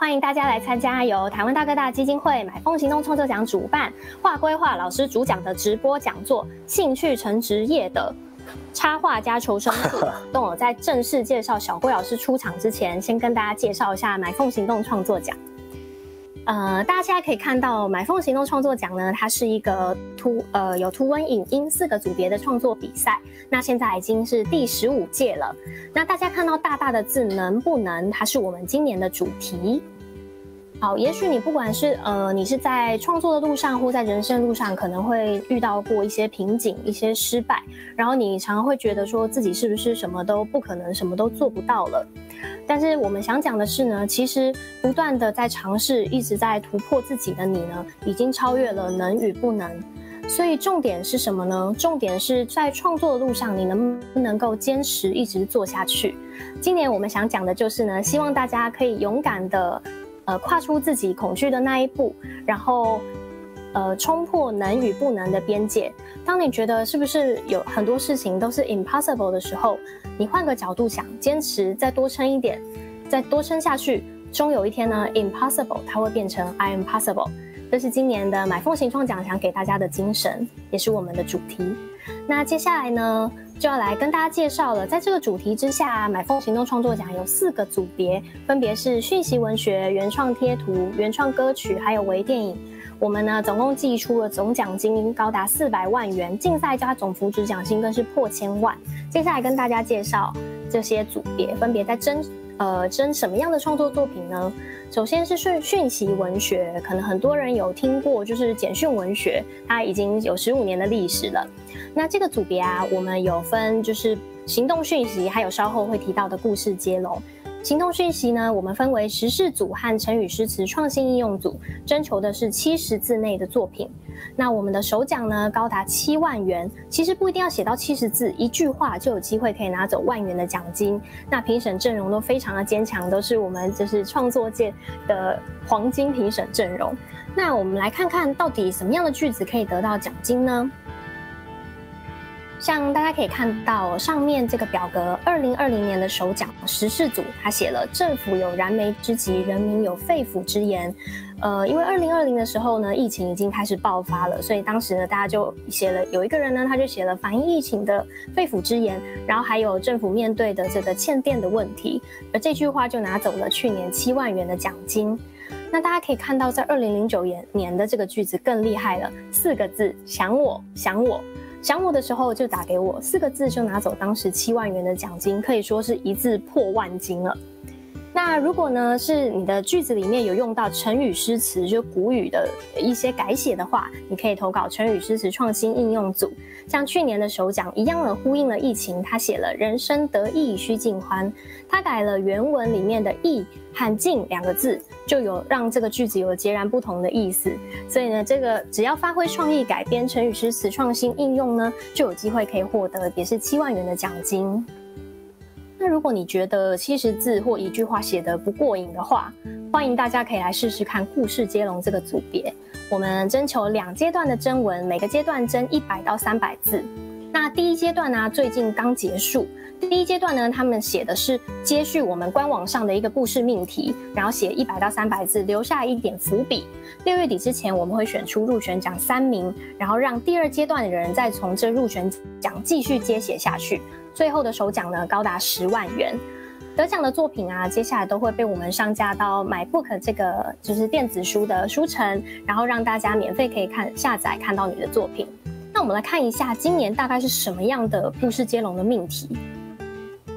欢迎大家来参加由台湾大哥大基金会买风行动创作奖主办、画规划老师主讲的直播讲座《兴趣成职业的插画家求生术》。等我在正式介绍小龟老师出场之前，先跟大家介绍一下买凤行动创作奖。呃，大家现在可以看到买凤行动创作奖呢，它是一个图呃有图文影音四个组别的创作比赛。那现在已经是第十五届了。那大家看到大大的字能不能？它是我们今年的主题。好，也许你不管是呃你是在创作的路上，或在人生路上，可能会遇到过一些瓶颈、一些失败，然后你常常会觉得说自己是不是什么都不可能，什么都做不到了。但是我们想讲的是呢，其实不断的在尝试，一直在突破自己的你呢，已经超越了能与不能。所以重点是什么呢？重点是在创作的路上，你能不能够坚持一直做下去？今年我们想讲的就是呢，希望大家可以勇敢的，呃，跨出自己恐惧的那一步，然后。呃，冲破能与不能的边界。当你觉得是不是有很多事情都是 impossible 的时候，你换个角度想，坚持再多撑一点，再多撑下去，终有一天呢，impossible 它会变成 I am possible。这是今年的买凤行创奖想给大家的精神，也是我们的主题。那接下来呢，就要来跟大家介绍了。在这个主题之下，买凤行动创作奖有四个组别，分别是讯息文学、原创贴图、原创歌曲，还有微电影。我们呢，总共寄出了总奖金高达四百万元，竞赛加总扶持奖金更是破千万。接下来跟大家介绍这些组别分别在争，呃，争什么样的创作作品呢？首先是讯讯息文学，可能很多人有听过，就是简讯文学，它已经有十五年的历史了。那这个组别啊，我们有分就是行动讯息，还有稍后会提到的故事接龙。行动讯息呢，我们分为时事组和成语诗词创新应用组，征求的是七十字内的作品。那我们的首奖呢，高达七万元。其实不一定要写到七十字，一句话就有机会可以拿走万元的奖金。那评审阵容都非常的坚强，都是我们就是创作界的黄金评审阵容。那我们来看看到底什么样的句子可以得到奖金呢？像大家可以看到上面这个表格，二零二零年的首奖时事组，他写了“政府有燃眉之急，人民有肺腑之言”。呃，因为二零二零的时候呢，疫情已经开始爆发了，所以当时呢，大家就写了有一个人呢，他就写了反映疫情的肺腑之言，然后还有政府面对的这个欠电的问题，而这句话就拿走了去年七万元的奖金。那大家可以看到，在二零零九年年的这个句子更厉害了，四个字：想我想我。想我的时候就打给我，四个字就拿走当时七万元的奖金，可以说是一字破万金了。那如果呢是你的句子里面有用到成语诗词，就古语的一些改写的话，你可以投稿成语诗词创新应用组。像去年的首奖一样的呼应了疫情，他写了“人生得意须尽欢”，他改了原文里面的“意”和“尽”两个字，就有让这个句子有截然不同的意思。所以呢，这个只要发挥创意改编成语诗词创新应用呢，就有机会可以获得也是七万元的奖金。那如果你觉得七十字或一句话写得不过瘾的话，欢迎大家可以来试试看故事接龙这个组别。我们征求两阶段的征文，每个阶段征一百到三百字。那第一阶段呢，最近刚结束。第一阶段呢，他们写的是接续我们官网上的一个故事命题，然后写一百到三百字，留下一点伏笔。六月底之前，我们会选出入选奖三名，然后让第二阶段的人再从这入选奖继续接写下去。最后的首奖呢，高达十万元。得奖的作品啊，接下来都会被我们上架到 MyBook 这个就是电子书的书城，然后让大家免费可以看下载看到你的作品。那我们来看一下今年大概是什么样的故事接龙的命题。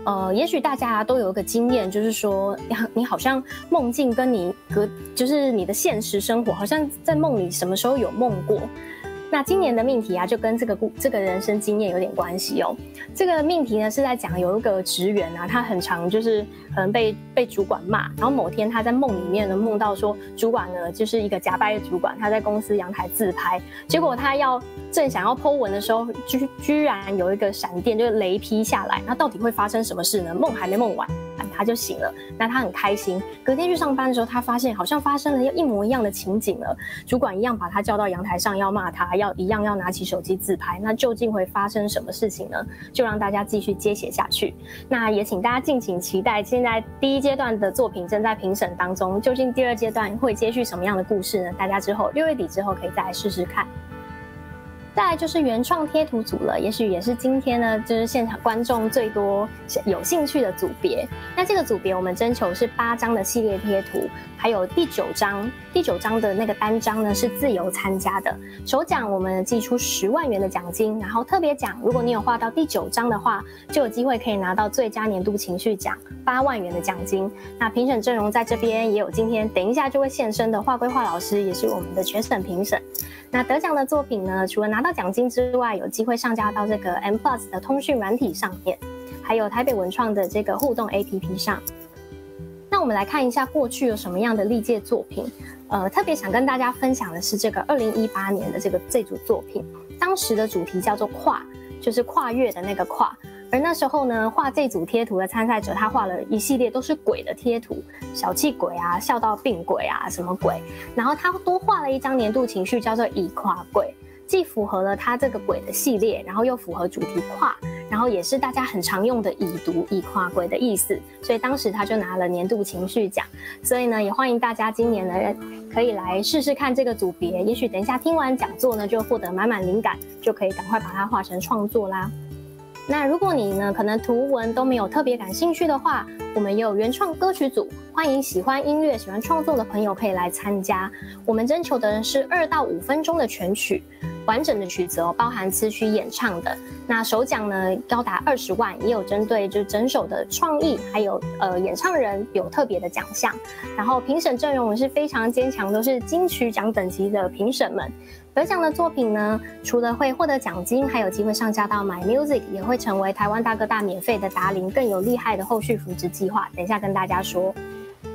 呃，也许大家都有一个经验，就是说，你好像梦境跟你隔，就是你的现实生活，好像在梦里什么时候有梦过。那今年的命题啊，就跟这个故这个人生经验有点关系哦。这个命题呢是在讲有一个职员啊，他很常就是可能被被主管骂，然后某天他在梦里面呢梦到说，主管呢就是一个假扮的主管，他在公司阳台自拍，结果他要正想要 Po 文的时候，居居然有一个闪电，就是雷劈下来，那到底会发生什么事呢？梦还没梦完。他就醒了。那他很开心，隔天去上班的时候，他发现好像发生了一模一样的情景了。主管一样把他叫到阳台上，要骂他，要一样要拿起手机自拍。那究竟会发生什么事情呢？就让大家继续接写下去。那也请大家敬请期待，现在第一阶段的作品正在评审当中，究竟第二阶段会接续什么样的故事呢？大家之后六月底之后可以再来试试看。再来就是原创贴图组了，也许也是今天呢，就是现场观众最多有兴趣的组别。那这个组别我们征求是八张的系列贴图，还有第九张，第九张的那个单张呢是自由参加的。首奖我们寄出十万元的奖金，然后特别奖，如果你有画到第九张的话，就有机会可以拿到最佳年度情绪奖八万元的奖金。那评审阵容在这边也有，今天等一下就会现身的画规划老师，也是我们的全省评审。那得奖的作品呢？除了拿拿到奖金之外，有机会上架到这个 M Plus 的通讯软体上面，还有台北文创的这个互动 APP 上。那我们来看一下过去有什么样的历届作品。呃，特别想跟大家分享的是这个二零一八年的这个这组作品，当时的主题叫做跨，就是跨越的那个跨。而那时候呢，画这组贴图的参赛者，他画了一系列都是鬼的贴图，小气鬼啊，笑到病鬼啊，什么鬼？然后他多画了一张年度情绪，叫做以跨鬼，既符合了他这个鬼的系列，然后又符合主题跨，然后也是大家很常用的已读已跨鬼的意思，所以当时他就拿了年度情绪奖。所以呢，也欢迎大家今年呢可以来试试看这个组别，也许等一下听完讲座呢，就获得满满灵感，就可以赶快把它画成创作啦。那如果你呢，可能图文都没有特别感兴趣的话，我们也有原创歌曲组，欢迎喜欢音乐、喜欢创作的朋友可以来参加。我们征求的人是二到五分钟的全曲。完整的曲子哦，包含词曲演唱的。那首奖呢高达二十万，也有针对就整首的创意，还有呃演唱人有特别的奖项。然后评审阵容是非常坚强，都是金曲奖等级的评审们。得奖的作品呢，除了会获得奖金，还有机会上架到 My Music，也会成为台湾大哥大免费的达林，更有厉害的后续扶植计划。等一下跟大家说。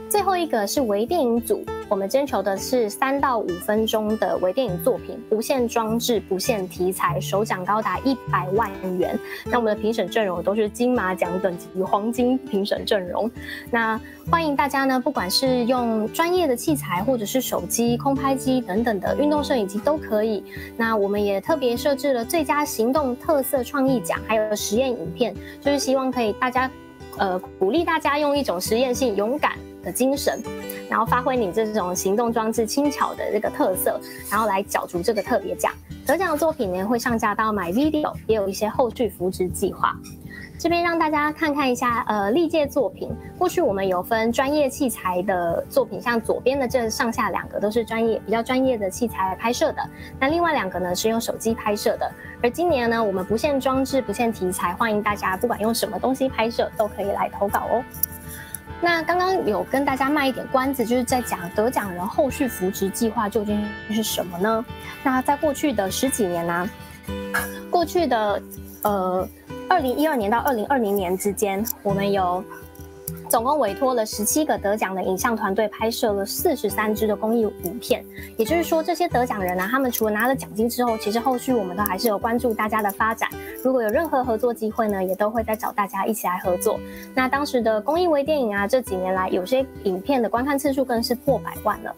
最后一个是微电影组，我们征求的是三到五分钟的微电影作品，不限装置，不限题材，首奖高达一百万元。那我们的评审阵容都是金马奖等级黄金评审阵容。那欢迎大家呢，不管是用专业的器材，或者是手机、空拍机等等的运动摄影机都可以。那我们也特别设置了最佳行动特色创意奖，还有实验影片，就是希望可以大家，呃，鼓励大家用一种实验性、勇敢。的精神，然后发挥你这种行动装置轻巧的这个特色，然后来角逐这个特别奖。得奖的作品呢会上架到 My Video，也有一些后续扶植计划。这边让大家看看一下，呃，历届作品。过去我们有分专业器材的作品，像左边的这上下两个都是专业比较专业的器材来拍摄的，那另外两个呢是用手机拍摄的。而今年呢，我们不限装置，不限题材，欢迎大家不管用什么东西拍摄都可以来投稿哦。那刚刚有跟大家卖一点关子，就是在讲得奖人后续扶植计划究竟是什么呢？那在过去的十几年呢，过去的呃二零一二年到二零二零年之间，我们有。总共委托了十七个得奖的影像团队拍摄了四十三支的公益影片，也就是说，这些得奖人呢，他们除了拿了奖金之后，其实后续我们都还是有关注大家的发展。如果有任何合作机会呢，也都会再找大家一起来合作。那当时的公益微电影啊，这几年来有些影片的观看次数更是破百万了。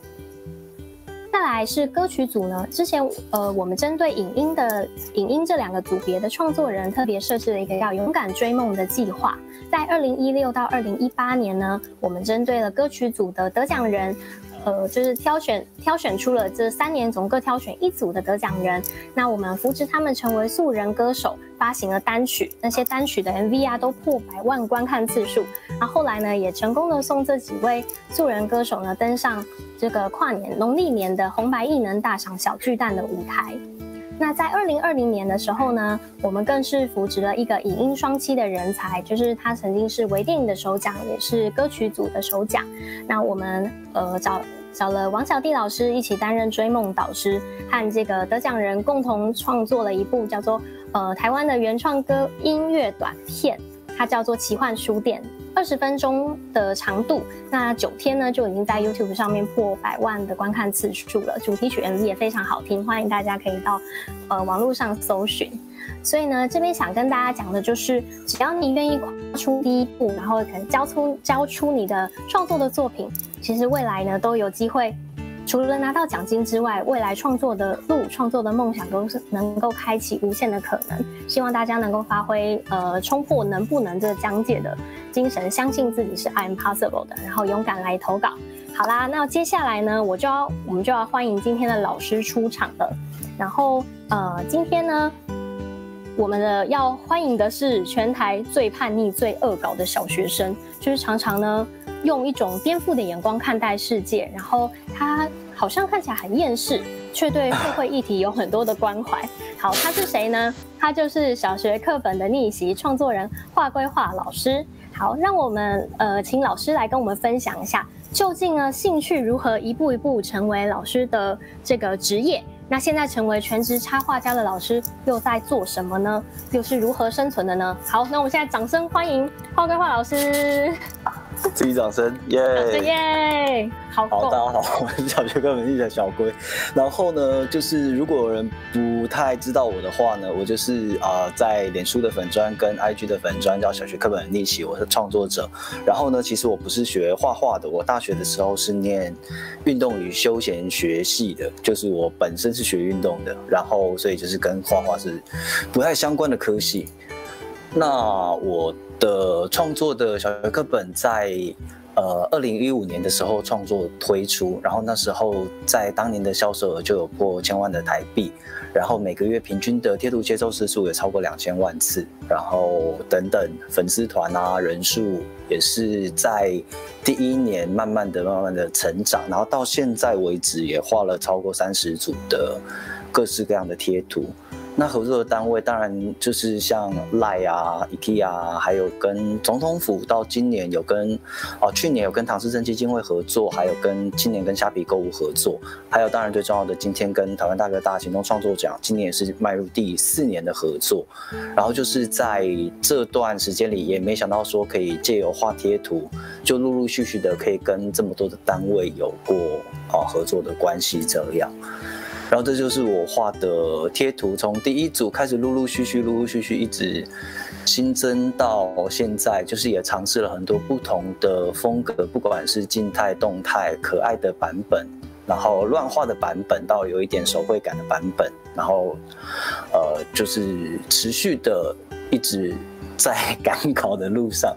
再来是歌曲组呢，之前呃，我们针对影音的影音这两个组别的创作人，特别设置了一个叫“勇敢追梦”的计划。在二零一六到二零一八年呢，我们针对了歌曲组的得奖人。呃，就是挑选挑选出了这三年总各挑选一组的得奖人，那我们扶持他们成为素人歌手，发行了单曲，那些单曲的 MV 啊都破百万观看次数。那后来呢，也成功的送这几位素人歌手呢登上这个跨年农历年的红白艺能大赏小巨蛋的舞台。那在二零二零年的时候呢，我们更是扶植了一个影音双栖的人才，就是他曾经是微电影的首奖，也是歌曲组的首奖。那我们呃找。找了王小弟老师一起担任追梦导师，和这个得奖人共同创作了一部叫做呃台湾的原创歌音乐短片，它叫做奇幻书店，二十分钟的长度，那九天呢就已经在 YouTube 上面破百万的观看次数了。主题曲 MV 也非常好听，欢迎大家可以到呃网络上搜寻。所以呢，这边想跟大家讲的就是，只要你愿意跨出第一步，然后可能交出交出你的创作的作品，其实未来呢都有机会。除了拿到奖金之外，未来创作的路、创作的梦想都是能够开启无限的可能。希望大家能够发挥呃冲破能不能这讲解的精神，相信自己是 I'm possible 的，然后勇敢来投稿。好啦，那接下来呢，我就要我们就要欢迎今天的老师出场了。然后呃，今天呢，我们的要欢迎的是全台最叛逆、最恶搞的小学生，就是常常呢。用一种颠覆的眼光看待世界，然后他好像看起来很厌世，却对社会议题有很多的关怀。好，他是谁呢？他就是小学课本的逆袭创作人画归画老师。好，让我们呃请老师来跟我们分享一下，究竟呢兴趣如何一步一步成为老师的这个职业？那现在成为全职插画家的老师又在做什么呢？又是如何生存的呢？好，那我们现在掌声欢迎画归画老师。自己掌声，耶！耶！好，好，大家好，我是小学课本记的小龟。然后呢，就是如果有人不太知道我的话呢，我就是啊，在脸书的粉砖跟 IG 的粉砖叫小学课本的逆袭，我是创作者。然后呢，其实我不是学画画的，我大学的时候是念运动与休闲学系的，就是我本身是学运动的，然后所以就是跟画画是不太相关的科系。那我。的创作的小学课本在呃二零一五年的时候创作推出，然后那时候在当年的销售额就有破千万的台币，然后每个月平均的贴图接收次数也超过两千万次，然后等等粉丝团啊人数也是在第一年慢慢的慢慢的成长，然后到现在为止也画了超过三十组的各式各样的贴图。那合作的单位当然就是像赖啊、IKEA，还有跟总统府，到今年有跟哦，去年有跟唐氏症基金会合作，还有跟今年跟虾皮购物合作，还有当然最重要的，今天跟台湾大哥大行动创作奖，今年也是迈入第四年的合作。然后就是在这段时间里，也没想到说可以借由画贴图，就陆陆续续的可以跟这么多的单位有过哦合作的关系这样。然后这就是我画的贴图，从第一组开始，陆陆续续、陆陆续续一直新增到现在，就是也尝试了很多不同的风格，不管是静态、动态、可爱的版本，然后乱画的版本，到有一点手绘感的版本，然后呃，就是持续的一直在赶稿的路上。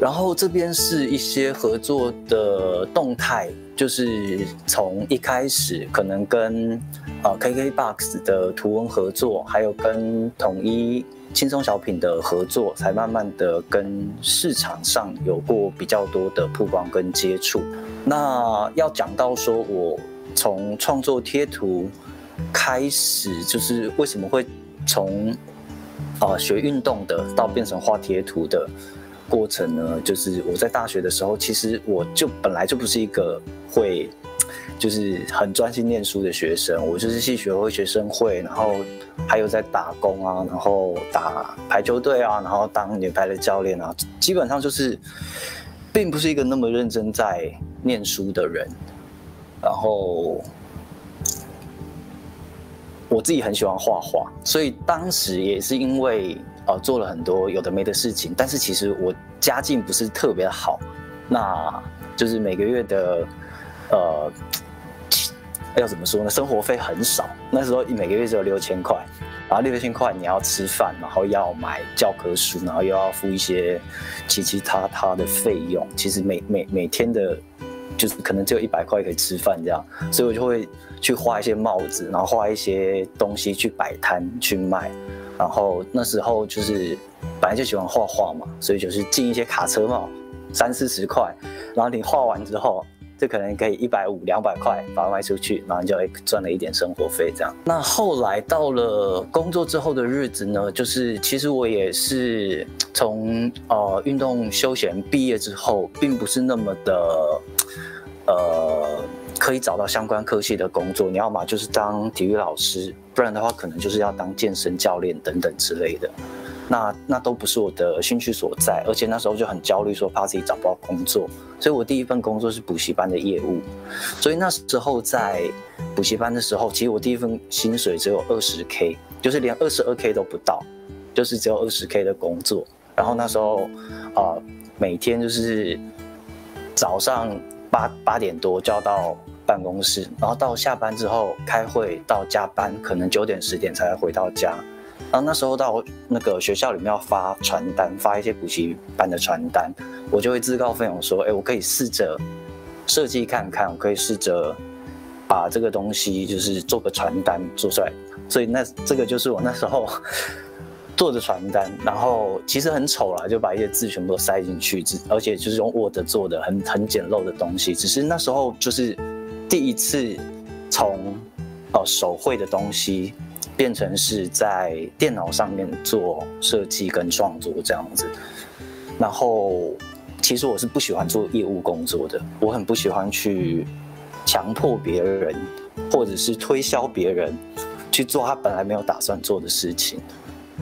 然后这边是一些合作的动态。就是从一开始可能跟呃 KKBOX 的图文合作，还有跟统一轻松小品的合作，才慢慢的跟市场上有过比较多的曝光跟接触。那要讲到说我从创作贴图开始，就是为什么会从啊学运动的到变成画贴图的。过程呢，就是我在大学的时候，其实我就本来就不是一个会，就是很专心念书的学生。我就是系学会、学生会，然后还有在打工啊，然后打排球队啊，然后当女排的教练啊，基本上就是，并不是一个那么认真在念书的人。然后我自己很喜欢画画，所以当时也是因为。呃，做了很多有的没的事情，但是其实我家境不是特别好，那就是每个月的，呃，要怎么说呢？生活费很少，那时候每个月只有六千块，然后六千块你要吃饭，然后要买教科书，然后又要付一些其其他他的费用，其实每每每天的，就是可能只有一百块可以吃饭这样，所以我就会去画一些帽子，然后画一些东西去摆摊去卖。然后那时候就是本来就喜欢画画嘛，所以就是进一些卡车帽，三四十块，然后你画完之后，这可能可以一百五、两百块把它卖出去，然后就会赚了一点生活费这样。那后来到了工作之后的日子呢，就是其实我也是从呃运动休闲毕业之后，并不是那么的呃。可以找到相关科系的工作，你要么就是当体育老师，不然的话可能就是要当健身教练等等之类的。那那都不是我的兴趣所在，而且那时候就很焦虑，说怕自己找不到工作，所以我第一份工作是补习班的业务，所以那时候在补习班的时候，其实我第一份薪水只有二十 K，就是连二十二 K 都不到，就是只有二十 K 的工作，然后那时候啊每天就是早上八八点多就要到办公室，然后到下班之后开会到加班，可能九点十点才回到家。然后那时候到那个学校里面要发传单，发一些补习班的传单，我就会自告奋勇说：“哎，我可以试着设计看看，我可以试着把这个东西就是做个传单做出来。”所以那这个就是我那时候 做的传单，然后其实很丑啦，就把一些字全部都塞进去，而且就是用 Word 做的，很很简陋的东西。只是那时候就是第一次从哦手绘的东西。变成是在电脑上面做设计跟创作这样子，然后其实我是不喜欢做业务工作的，我很不喜欢去强迫别人或者是推销别人去做他本来没有打算做的事情。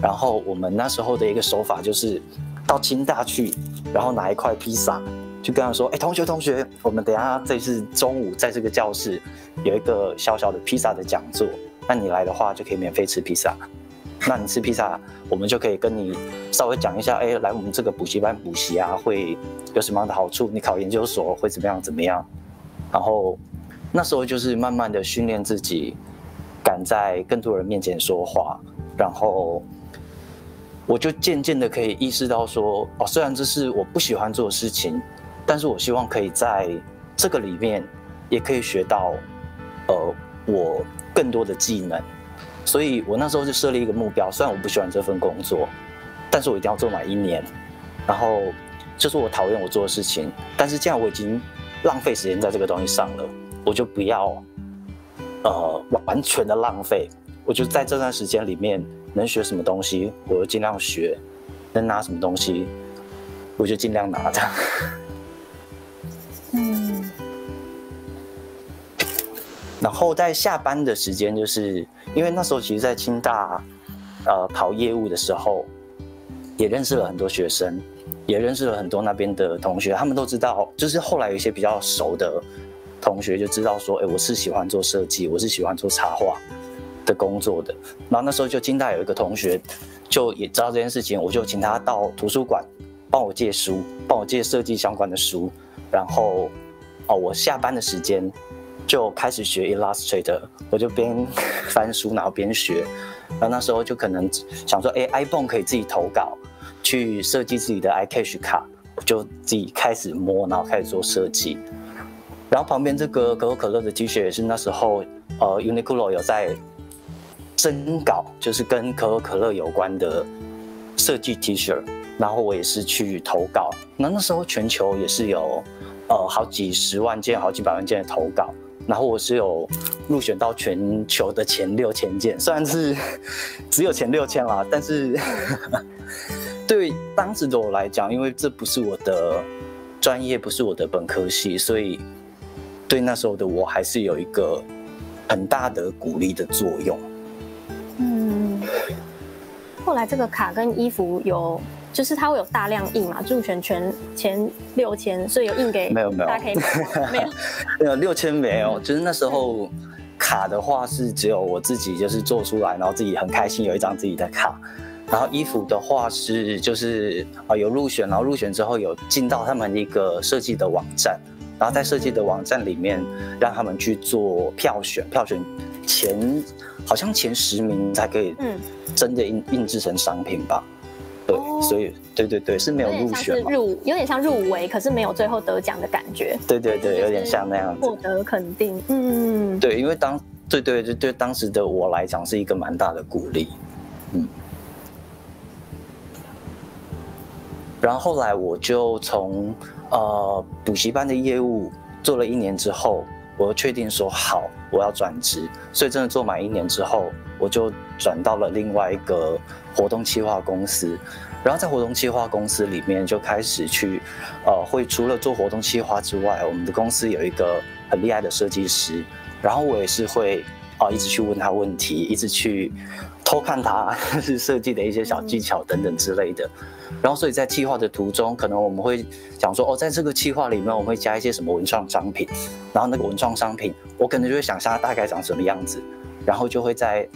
然后我们那时候的一个手法就是到清大去，然后拿一块披萨，就跟他说：“哎，同学同学，我们等下这次中午在这个教室有一个小小的披萨的讲座。”那你来的话就可以免费吃披萨，那你吃披萨，我们就可以跟你稍微讲一下，哎，来我们这个补习班补习啊，会有什么样的好处？你考研究所会怎么样怎么样？然后那时候就是慢慢的训练自己，敢在更多人面前说话，然后我就渐渐的可以意识到说，哦，虽然这是我不喜欢做的事情，但是我希望可以在这个里面也可以学到，呃，我。更多的技能，所以我那时候就设立一个目标。虽然我不喜欢这份工作，但是我一定要做满一年。然后就是我讨厌我做的事情，但是既然我已经浪费时间在这个东西上了，我就不要呃完全的浪费。我就在这段时间里面能学什么东西，我就尽量学；能拿什么东西，我就尽量拿这样嗯。然后在下班的时间，就是因为那时候其实，在清大，呃，跑业务的时候，也认识了很多学生，也认识了很多那边的同学，他们都知道，就是后来有一些比较熟的同学就知道说，哎，我是喜欢做设计，我是喜欢做插画的工作的。然后那时候就清大有一个同学，就也知道这件事情，我就请他到图书馆帮我借书，帮我借设计相关的书，然后，哦，我下班的时间。就开始学 Illustrator，我就边翻书然后边学，然后那时候就可能想说，哎，iPhone 可以自己投稿，去设计自己的 iCash 卡，我就自己开始摸，然后开始做设计。然后旁边这个可口可乐的 T 恤也是那时候，呃，Uniqlo 有在征稿，就是跟可口可乐有关的设计 T 恤，然后我也是去投稿。那那时候全球也是有，呃，好几十万件、好几百万件的投稿。然后我是有入选到全球的前六千件，虽然是只有前六千啦，但是对当时的我来讲，因为这不是我的专业，不是我的本科系，所以对那时候的我还是有一个很大的鼓励的作用。嗯，后来这个卡跟衣服有。就是它会有大量印嘛，入选全前六千，所以有印给没有没有，大家可以没有。没有六千没有，就是那时候卡的话是只有我自己就是做出来，然后自己很开心有一张自己的卡，然后衣服的话是就是啊有入选，然后入选之后有进到他们一个设计的网站，然后在设计的网站里面让他们去做票选，票选前好像前十名才可以嗯。真的印印制成商品吧。对，所以对对对是没有入选入有点像入围，可是没有最后得奖的感觉。对对对，有点像那样子获得肯定。嗯，对，因为当对对对对当时的我来讲是一个蛮大的鼓励。嗯，然后后来我就从呃补习班的业务做了一年之后，我确定说好我要转职，所以真的做满一年之后，我就转到了另外一个。活动企划公司，然后在活动企划公司里面就开始去，呃，会除了做活动企划之外，我们的公司有一个很厉害的设计师，然后我也是会啊一直去问他问题，一直去偷看他是 设计的一些小技巧等等之类的。然后，所以在计划的途中，可能我们会讲说，哦，在这个计划里面，我会加一些什么文创商品。然后那个文创商品，我可能就会想象它大概长什么样子，然后就会在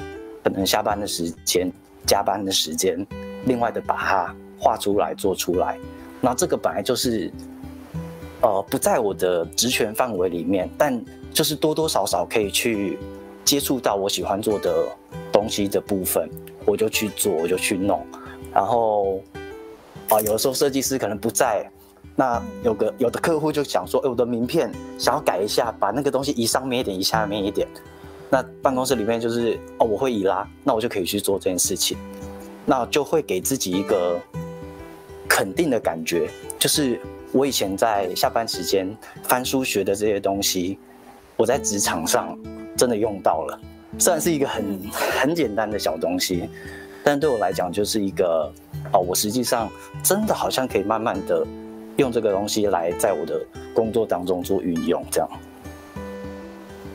可能下班的时间、加班的时间，另外的把它画出来、做出来。那这个本来就是，呃，不在我的职权范围里面，但就是多多少少可以去接触到我喜欢做的东西的部分，我就去做，我就去弄。然后，啊，有的时候设计师可能不在，那有个有的客户就想说，哎，我的名片想要改一下，把那个东西移上面一点，移下面一点。那办公室里面就是，哦，我会移啦，那我就可以去做这件事情，那就会给自己一个。肯定的感觉，就是我以前在下班时间翻书学的这些东西，我在职场上真的用到了。虽然是一个很很简单的小东西，但对我来讲就是一个哦，我实际上真的好像可以慢慢的用这个东西来在我的工作当中做运用，这样。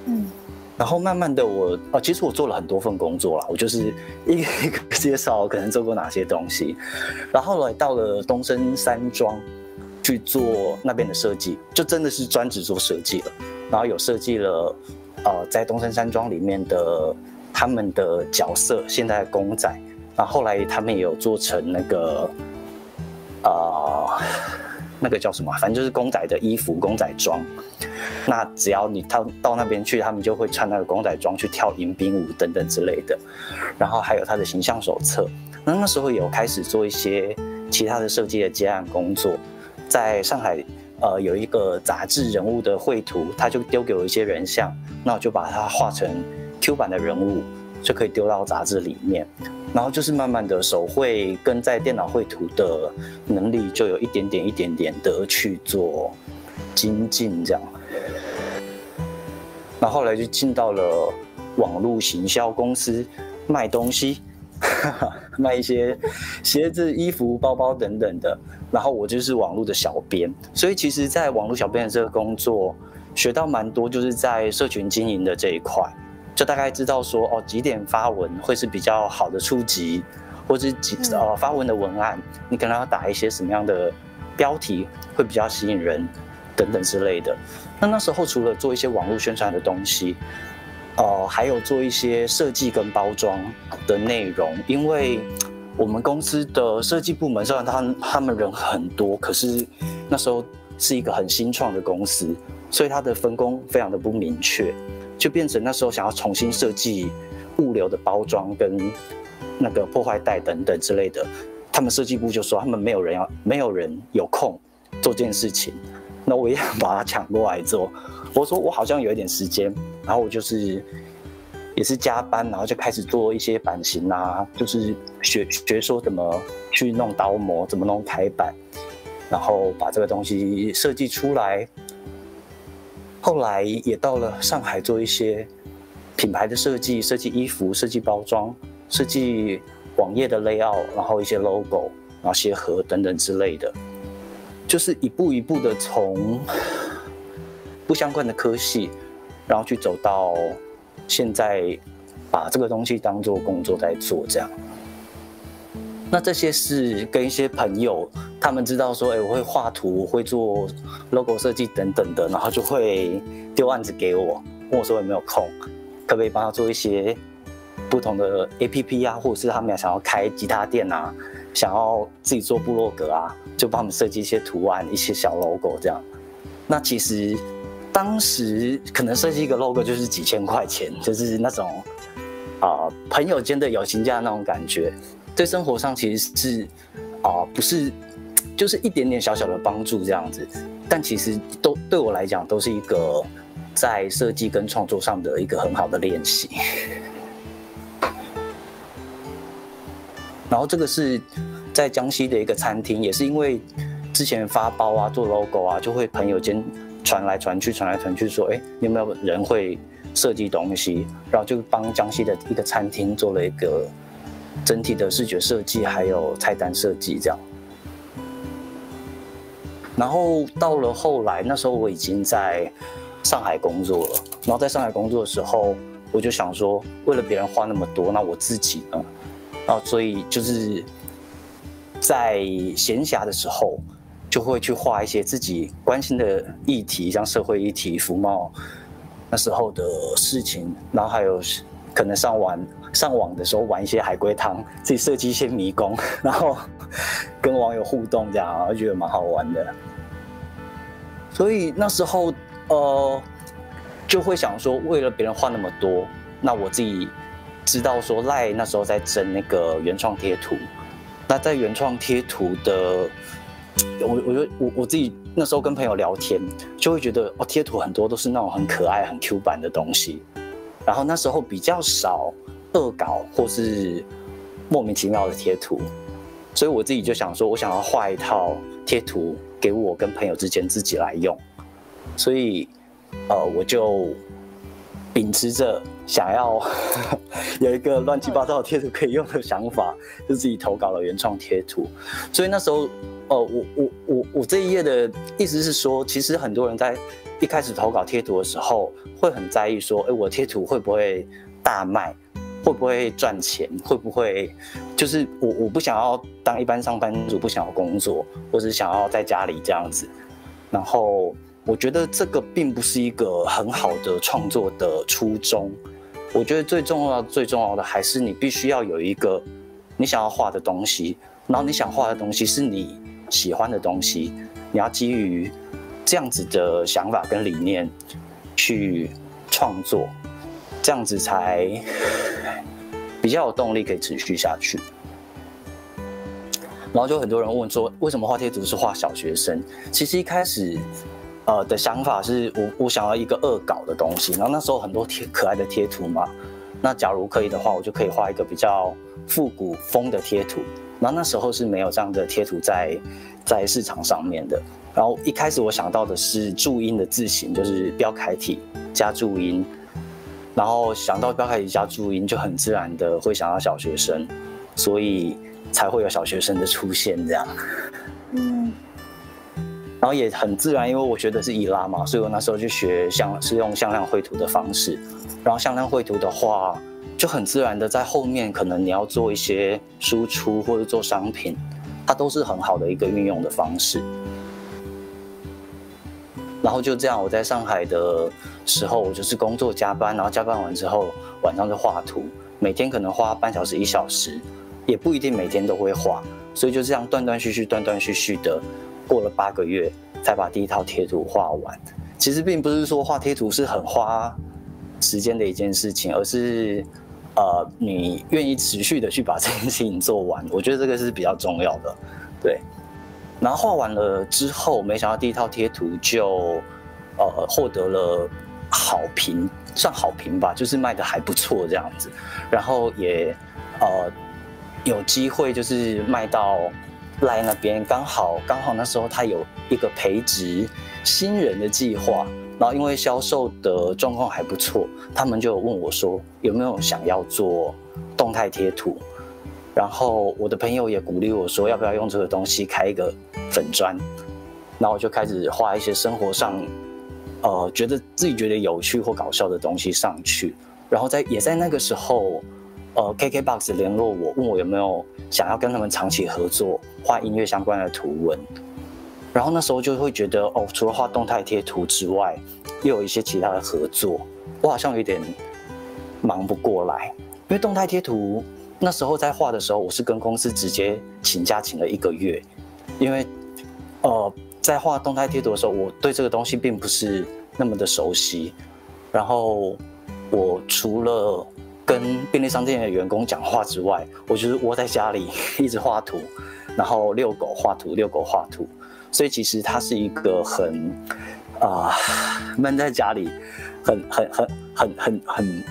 嗯然后慢慢的，我啊，其实我做了很多份工作啦，我就是一个一个介绍可能做过哪些东西，然后来到了东升山庄去做那边的设计，就真的是专职做设计了。然后有设计了，呃，在东升山庄里面的他们的角色，现在的公仔，然后后来他们也有做成那个，啊。那个叫什么？反正就是公仔的衣服、公仔装。那只要你到到那边去，他们就会穿那个公仔装去跳迎宾舞等等之类的。然后还有他的形象手册。那那时候有开始做一些其他的设计的接案工作。在上海，呃，有一个杂志人物的绘图，他就丢给我一些人像，那我就把它画成 Q 版的人物，就可以丢到杂志里面。然后就是慢慢的手绘跟在电脑绘图的能力，就有一点点一点点的去做精进这样。然后后来就进到了网络行销公司卖东西，卖一些鞋子、衣服、包包等等的。然后我就是网络的小编，所以其实，在网络小编的这个工作，学到蛮多，就是在社群经营的这一块。就大概知道说哦几点发文会是比较好的初级，或者几呃发文的文案，你可能要打一些什么样的标题会比较吸引人等等之类的。那那时候除了做一些网络宣传的东西，哦还有做一些设计跟包装的内容，因为我们公司的设计部门虽然他他们人很多，可是那时候是一个很新创的公司，所以它的分工非常的不明确。就变成那时候想要重新设计物流的包装跟那个破坏袋等等之类的，他们设计部就说他们没有人要，没有人有空做这件事情，那我也想把它抢过来做。我说我好像有一点时间，然后我就是也是加班，然后就开始做一些版型啊，就是学学说怎么去弄刀模，怎么弄开板，然后把这个东西设计出来。后来也到了上海做一些品牌的设计，设计衣服、设计包装、设计网页的 layout，然后一些 logo，然后鞋盒等等之类的，就是一步一步的从不相关的科系，然后去走到现在，把这个东西当做工作在做这样。那这些是跟一些朋友，他们知道说，哎，我会画图，会做 logo 设计等等的，然后就会丢案子给我，问我说有没有空，可不可以帮他做一些不同的 APP 啊，或者是他们想要开吉他店啊，想要自己做部落格啊，就帮他们设计一些图案、一些小 logo 这样。那其实当时可能设计一个 logo 就是几千块钱，就是那种啊朋友间的友情价那种感觉。对生活上其实是，啊，不是，就是一点点小小的帮助这样子，但其实都对我来讲都是一个在设计跟创作上的一个很好的练习。然后这个是在江西的一个餐厅，也是因为之前发包啊、做 logo 啊，就会朋友间传来传去、传来传去，说，哎，有没有人会设计东西？然后就帮江西的一个餐厅做了一个。整体的视觉设计还有菜单设计这样，然后到了后来，那时候我已经在上海工作了。然后在上海工作的时候，我就想说，为了别人花那么多，那我自己呢？然后所以就是在闲暇的时候，就会去画一些自己关心的议题，像社会议题、服贸那时候的事情，然后还有可能上完上网的时候玩一些海龟汤，自己设计一些迷宫，然后跟网友互动，这样我觉得蛮好玩的。所以那时候呃就会想说，为了别人画那么多，那我自己知道说赖那时候在争那个原创贴图，那在原创贴图的。我我就我我自己那时候跟朋友聊天，就会觉得哦，贴图很多都是那种很可爱、很 Q 版的东西，然后那时候比较少恶搞或是莫名其妙的贴图，所以我自己就想说，我想要画一套贴图给我跟朋友之间自己来用，所以呃，我就秉持着想要 有一个乱七八糟的贴图可以用的想法，就自己投稿了原创贴图，所以那时候。呃，我我我我这一页的意思是说，其实很多人在一开始投稿贴图的时候，会很在意说，哎，我贴图会不会大卖，会不会赚钱，会不会就是我我不想要当一般上班族，不想要工作，或是想要在家里这样子。然后我觉得这个并不是一个很好的创作的初衷。我觉得最重要最重要的还是你必须要有一个你想要画的东西，然后你想画的东西是你。喜欢的东西，你要基于这样子的想法跟理念去创作，这样子才比较有动力可以持续下去。然后就很多人问说，为什么画贴图是画小学生？其实一开始呃的想法是我我想要一个恶搞的东西，然后那时候很多贴可爱的贴图嘛，那假如可以的话，我就可以画一个比较复古风的贴图。然后那时候是没有这样的贴图在在市场上面的。然后一开始我想到的是注音的字形，就是标楷体加注音。然后想到标楷体加注音，就很自然的会想到小学生，所以才会有小学生的出现这样。嗯。然后也很自然，因为我学的是伊拉嘛，所以我那时候就学像是用向量绘图的方式。然后向量绘图的话。就很自然的在后面，可能你要做一些输出或者做商品，它都是很好的一个运用的方式。然后就这样，我在上海的时候，我就是工作加班，然后加班完之后晚上就画图，每天可能画半小时一小时，也不一定每天都会画，所以就这样断断续续、断断续续的过了八个月，才把第一套贴图画完。其实并不是说画贴图是很花时间的一件事情，而是。呃，你愿意持续的去把这件事情做完，我觉得这个是比较重要的，对。然后画完了之后，没想到第一套贴图就呃获得了好评，算好评吧，就是卖的还不错这样子。然后也呃有机会就是卖到赖那边，刚好刚好那时候他有一个培植新人的计划。然后因为销售的状况还不错，他们就问我说有没有想要做动态贴图，然后我的朋友也鼓励我说要不要用这个东西开一个粉砖，然后我就开始画一些生活上，呃，觉得自己觉得有趣或搞笑的东西上去，然后在也在那个时候，呃，KKBOX 联络我，问我有没有想要跟他们长期合作画音乐相关的图文。然后那时候就会觉得，哦，除了画动态贴图之外，又有一些其他的合作，我好像有点忙不过来。因为动态贴图那时候在画的时候，我是跟公司直接请假请了一个月，因为呃，在画动态贴图的时候，我对这个东西并不是那么的熟悉。然后我除了跟便利商店的员工讲话之外，我就是窝在家里一直画图，然后遛狗画图，遛狗画图。所以其实它是一个很 啊闷在家里，很很很很很很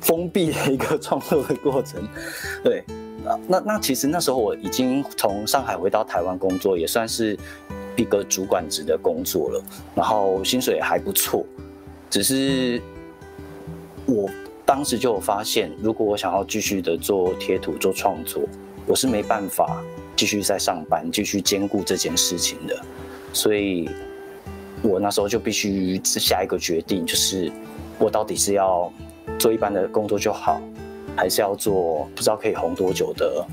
封闭的一个创作的过程。对，那那其实那时候我已经从上海回到台湾工作，也算是一个主管职的工作了，然后薪水还不错。只是我当时就有发现，如果我想要继续的做贴图做创作，我是没办法。继续在上班，继续兼顾这件事情的，所以我那时候就必须下一个决定，就是我到底是要做一般的工作就好，还是要做不知道可以红多久的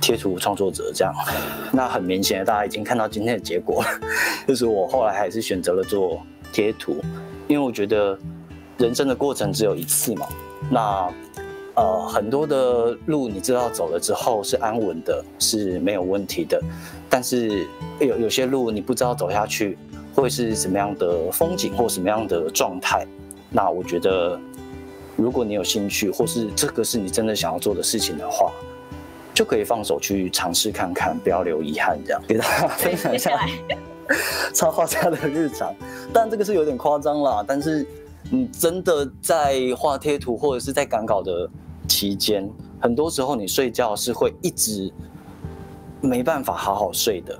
贴图创作者这样。那很明显，大家已经看到今天的结果了，就是我后来还是选择了做贴图，因为我觉得人生的过程只有一次嘛。那呃，很多的路你知道走了之后是安稳的，是没有问题的，但是有有些路你不知道走下去会是什么样的风景或什么样的状态。那我觉得，如果你有兴趣，或是这个是你真的想要做的事情的话，就可以放手去尝试看看，不要留遗憾。这样给大家分享一下插画家的日常，但这个是有点夸张啦。但是你真的在画贴图或者是在赶稿的。期间，很多时候你睡觉是会一直没办法好好睡的，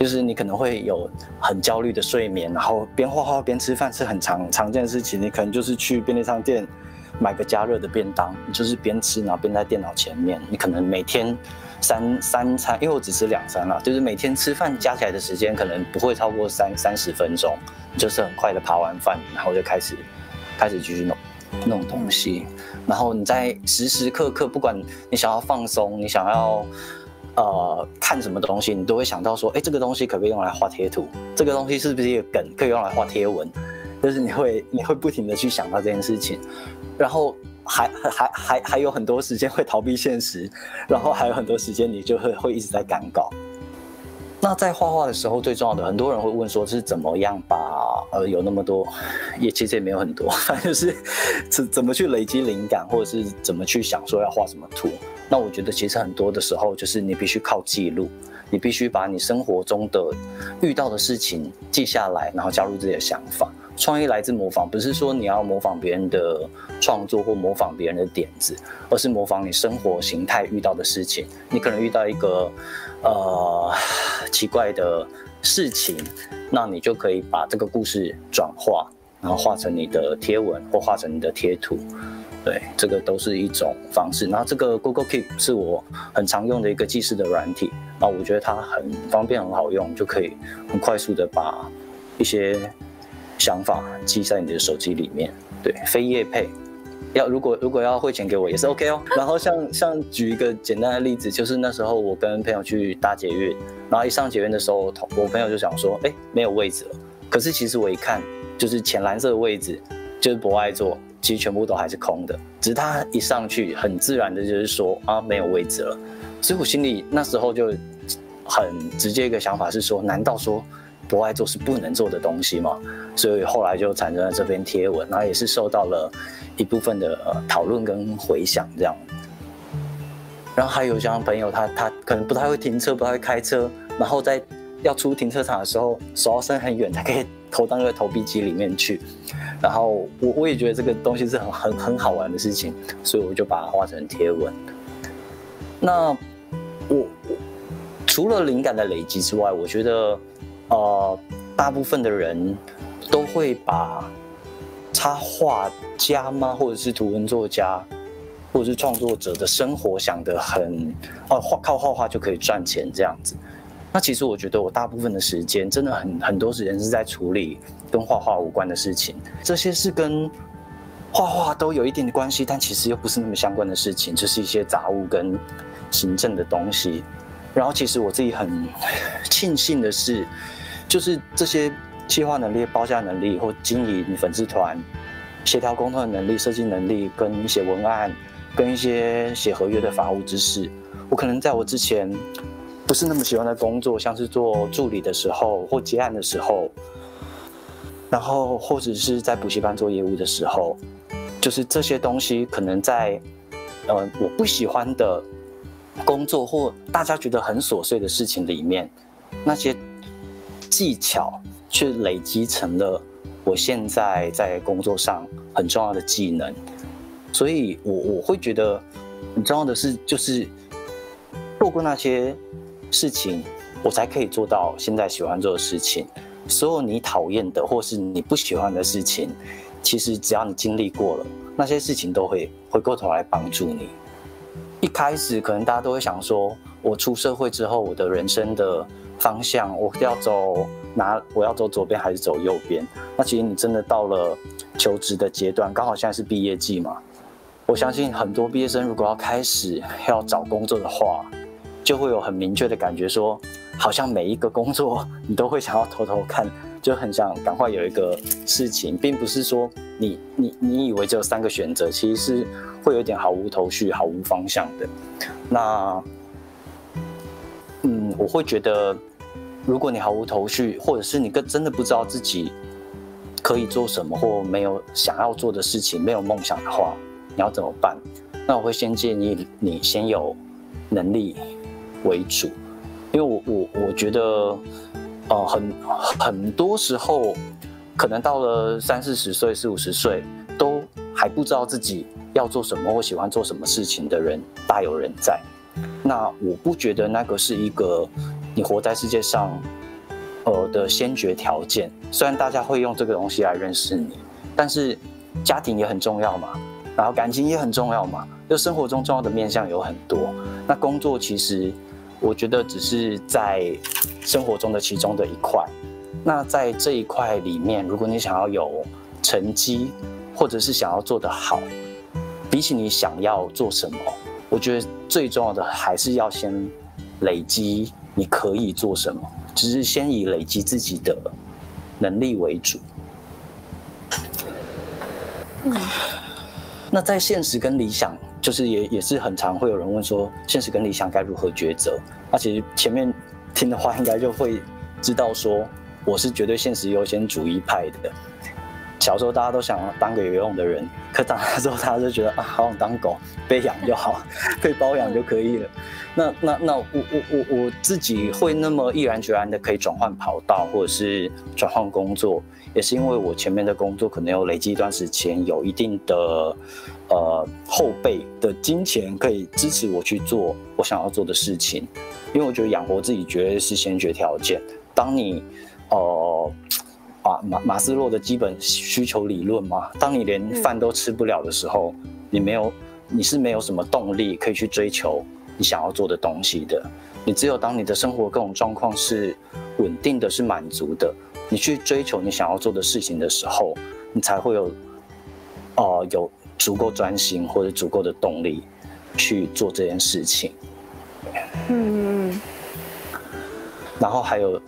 就是你可能会有很焦虑的睡眠，然后边画画边吃饭是很常常见的事情。你可能就是去便利商店买个加热的便当，就是边吃然后边在电脑前面。你可能每天三三餐，因为我只吃两餐啦，就是每天吃饭加起来的时间可能不会超过三三十分钟，就是很快的扒完饭，然后就开始开始继续弄。那种东西，然后你在时时刻刻，不管你想要放松，你想要呃看什么东西，你都会想到说，哎，这个东西可不可以用来画贴图？这个东西是不是一个梗，可以用来画贴文？就是你会你会不停的去想到这件事情，然后还还还还有很多时间会逃避现实，然后还有很多时间你就会会一直在赶稿。那在画画的时候，最重要的，很多人会问说，是怎么样把呃有那么多，也其实也没有很多，反 正就是怎怎么去累积灵感，或者是怎么去想说要画什么图。那我觉得其实很多的时候，就是你必须靠记录，你必须把你生活中的遇到的事情记下来，然后加入自己的想法。创意来自模仿，不是说你要模仿别人的创作或模仿别人的点子，而是模仿你生活形态遇到的事情。你可能遇到一个呃奇怪的事情，那你就可以把这个故事转化，然后画成你的贴文或画成你的贴图。对，这个都是一种方式。然后这个 Google Keep 是我很常用的一个记事的软体，那我觉得它很方便、很好用，就可以很快速的把一些。想法记在你的手机里面，对，非叶配，要如果如果要汇钱给我也是 OK 哦。然后像像举一个简单的例子，就是那时候我跟朋友去搭捷运，然后一上捷运的时候，我朋友就想说，哎，没有位置了。可是其实我一看，就是浅蓝色的位置，就是博爱座，其实全部都还是空的。只是他一上去，很自然的就是说啊，没有位置了。所以我心里那时候就很直接一个想法是说，难道说？不爱做是不能做的东西嘛，所以后来就产生了这篇贴文，然后也是受到了一部分的呃讨论跟回响这样。然后还有像朋友他他可能不太会停车，不太会开车，然后在要出停车场的时候手要伸很远才可以投到那个投币机里面去。然后我我也觉得这个东西是很很很好玩的事情，所以我就把它画成贴文。那我我除了灵感的累积之外，我觉得。呃，大部分的人都会把插画家吗，或者是图文作家，或者是创作者的生活想得很哦，画靠画画就可以赚钱这样子。那其实我觉得我大部分的时间真的很很多时间是在处理跟画画无关的事情，这些是跟画画都有一点的关系，但其实又不是那么相关的事情，就是一些杂物跟行政的东西。然后其实我自己很庆幸的是。就是这些计划能力、报价能力或经营粉丝团、协调沟通的能力、设计能力，跟写文案、跟一些写合约的法务知识，我可能在我之前不是那么喜欢的工作，像是做助理的时候或结案的时候，然后或者是在补习班做业务的时候，就是这些东西可能在呃我不喜欢的工作或大家觉得很琐碎的事情里面，那些。技巧却累积成了我现在在工作上很重要的技能，所以我我会觉得很重要的是，就是透过那些事情，我才可以做到现在喜欢做的事情。所有你讨厌的或是你不喜欢的事情，其实只要你经历过了，那些事情都会回过头来帮助你。一开始可能大家都会想说，我出社会之后，我的人生的。方向我要走哪？我要走左边还是走右边？那其实你真的到了求职的阶段，刚好现在是毕业季嘛，我相信很多毕业生如果要开始要找工作的话，就会有很明确的感觉，说好像每一个工作你都会想要偷偷看，就很想赶快有一个事情，并不是说你你你以为只有三个选择，其实是会有点毫无头绪、毫无方向的。那，我会觉得，如果你毫无头绪，或者是你更真的不知道自己可以做什么，或没有想要做的事情，没有梦想的话，你要怎么办？那我会先建议你先有能力。为主，因为我我我觉得，呃，很很多时候，可能到了三四十岁、四五十岁，都还不知道自己要做什么或喜欢做什么事情的人大有人在。那我不觉得那个是一个你活在世界上，呃的先决条件。虽然大家会用这个东西来认识你，但是家庭也很重要嘛，然后感情也很重要嘛，就生活中重要的面向有很多。那工作其实。我觉得只是在生活中的其中的一块。那在这一块里面，如果你想要有成绩，或者是想要做得好，比起你想要做什么，我觉得最重要的还是要先累积你可以做什么，只是先以累积自己的能力为主。嗯，那在现实跟理想。就是也也是很常会有人问说，现实跟理想该如何抉择？那其实前面听的话，应该就会知道说，我是绝对现实优先主义派的。小时候大家都想当个有用的人，可长大之后大家就觉得啊，好想当狗，被养就好，被包养就可以了。那那那我我我我自己会那么毅然决然的可以转换跑道，或者是转换工作。也是因为我前面的工作可能有累积一段时间，有一定的呃后备的金钱可以支持我去做我想要做的事情。因为我觉得养活自己绝对是先决条件。当你呃啊马马斯洛的基本需求理论嘛，当你连饭都吃不了的时候，你没有你是没有什么动力可以去追求你想要做的东西的。你只有当你的生活各种状况是稳定的是满足的。你去追求你想要做的事情的时候，你才会有，哦，有足够专心或者足够的动力去做这件事情。嗯。然后还有，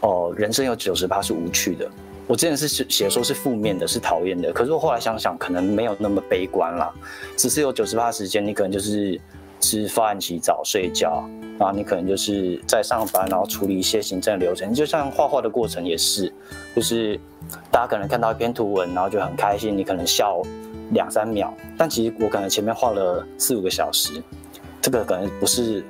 哦，人生有九十八是无趣的。我之前是写说是负面的，是讨厌的。可是我后来想想，可能没有那么悲观啦，只是有九十八时间，你可能就是吃饭、洗澡、睡觉。然后你可能就是在上班，然后处理一些行政流程，就像画画的过程也是，就是大家可能看到一篇图文，然后就很开心，你可能笑两三秒，但其实我可能前面画了四五个小时，这个可能不是，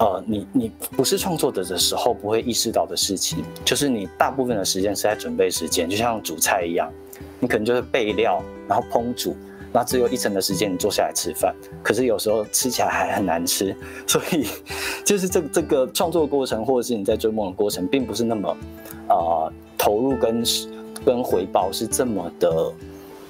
呃，你你不是创作者的时候不会意识到的事情，就是你大部分的时间是在准备时间，就像煮菜一样，你可能就是备料，然后烹煮。那只有一层的时间你坐下来吃饭，可是有时候吃起来还很难吃，所以就是这这个创作过程，或者是你在追梦的过程，并不是那么，呃，投入跟跟回报是这么的，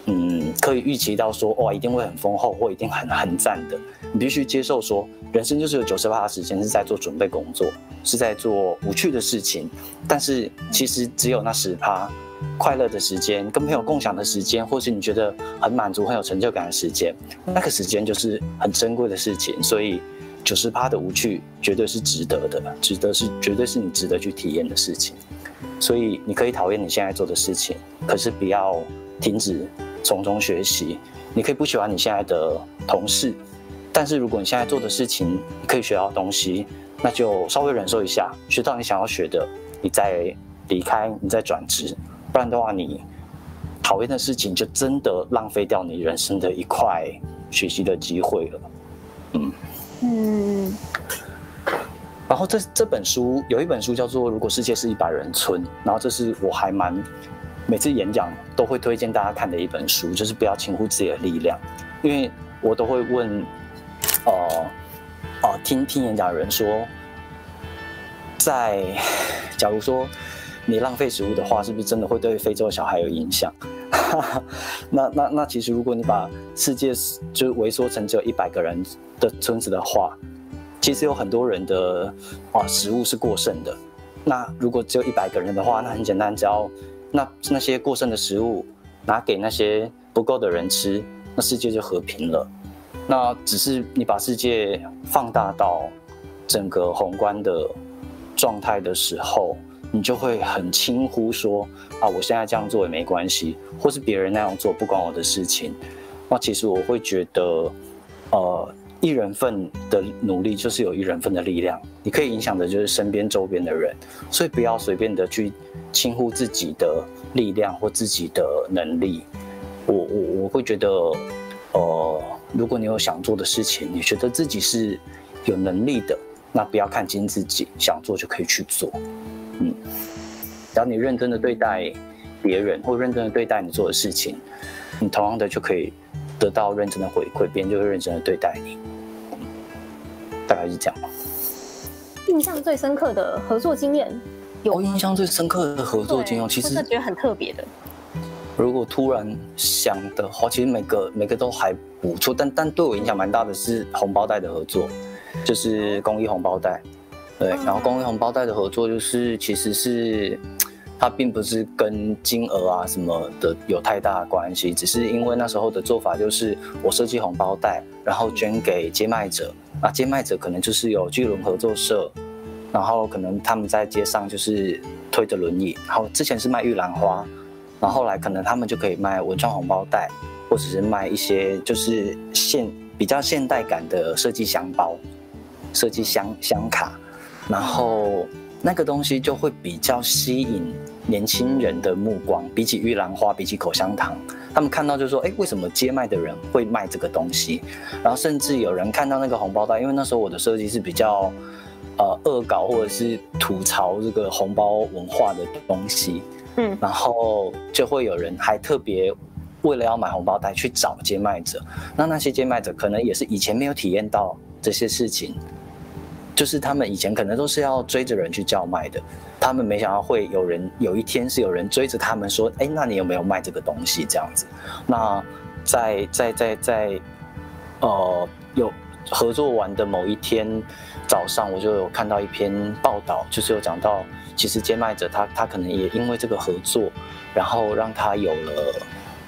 嗯，可以预期到说哇一定会很丰厚或一定很很赞的。你必须接受说，人生就是有九十八的时间是在做准备工作，是在做无趣的事情，但是其实只有那十趴。快乐的时间，跟朋友共享的时间，或是你觉得很满足、很有成就感的时间，那个时间就是很珍贵的事情。所以，九十八的无趣绝对是值得的，值得是绝对是你值得去体验的事情。所以，你可以讨厌你现在做的事情，可是不要停止从中学习。你可以不喜欢你现在的同事，但是如果你现在做的事情可以学到东西，那就稍微忍受一下，学到你想要学的，你再离开，你再转职。不然的话，你讨厌的事情就真的浪费掉你人生的一块学习的机会了。嗯嗯。然后这这本书有一本书叫做《如果世界是一百人村》，然后这是我还蛮每次演讲都会推荐大家看的一本书，就是不要轻忽自己的力量，因为我都会问，呃，哦，听听演讲的人说，在假如说。你浪费食物的话，是不是真的会对非洲小孩有影响？那 那那，其实如果你把世界就萎缩成只有一百个人的村子的话，其实有很多人的啊食物是过剩的。那如果只有一百个人的话，那很简单，只要那那些过剩的食物拿给那些不够的人吃，那世界就和平了。那只是你把世界放大到整个宏观的状态的时候，你就会很轻忽说啊，我现在这样做也没关系，或是别人那样做不关我的事情。那其实我会觉得，呃，一人份的努力就是有一人份的力量，你可以影响的就是身边周边的人，所以不要随便的去轻忽自己的力量或自己的能力。我我我会觉得，呃。如果你有想做的事情，你觉得自己是有能力的，那不要看轻自己，想做就可以去做。嗯，只要你认真的对待别人，或认真的对待你做的事情，你同样的就可以得到认真的回馈，别人就会认真的对待你。大概是这样。印象最深刻的合作经验有？印象最深刻的合作经验，其实觉得很特别的。如果突然想的话，其实每个每个都还不错，但但对我影响蛮大的是红包袋的合作，就是公益红包袋，对，然后公益红包袋的合作就是其实是它并不是跟金额啊什么的有太大关系，只是因为那时候的做法就是我设计红包袋，然后捐给接卖者，啊，接卖者可能就是有巨轮合作社，然后可能他们在街上就是推着轮椅，然后之前是卖玉兰花。然后来可能他们就可以卖文创红包袋，或者是卖一些就是现比较现代感的设计箱包、设计箱箱卡，然后那个东西就会比较吸引年轻人的目光，比起玉兰花，比起口香糖，他们看到就说：哎，为什么街卖的人会卖这个东西？然后甚至有人看到那个红包袋，因为那时候我的设计是比较呃恶搞或者是吐槽这个红包文化的东西。嗯，然后就会有人还特别为了要买红包袋去找接卖者，那那些接卖者可能也是以前没有体验到这些事情，就是他们以前可能都是要追着人去叫卖的，他们没想到会有人有一天是有人追着他们说，哎，那你有没有卖这个东西这样子？那在在在在呃有合作完的某一天早上，我就有看到一篇报道，就是有讲到。其实接卖者他他可能也因为这个合作，然后让他有了